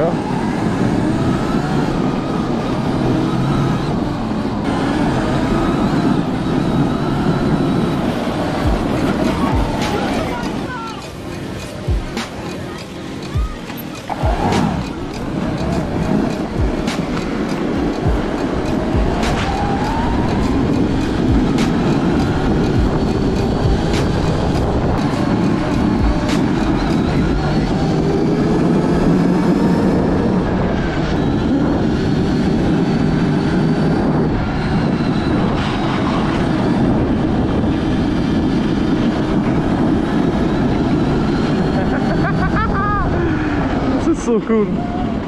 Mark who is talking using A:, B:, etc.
A: go. loucura!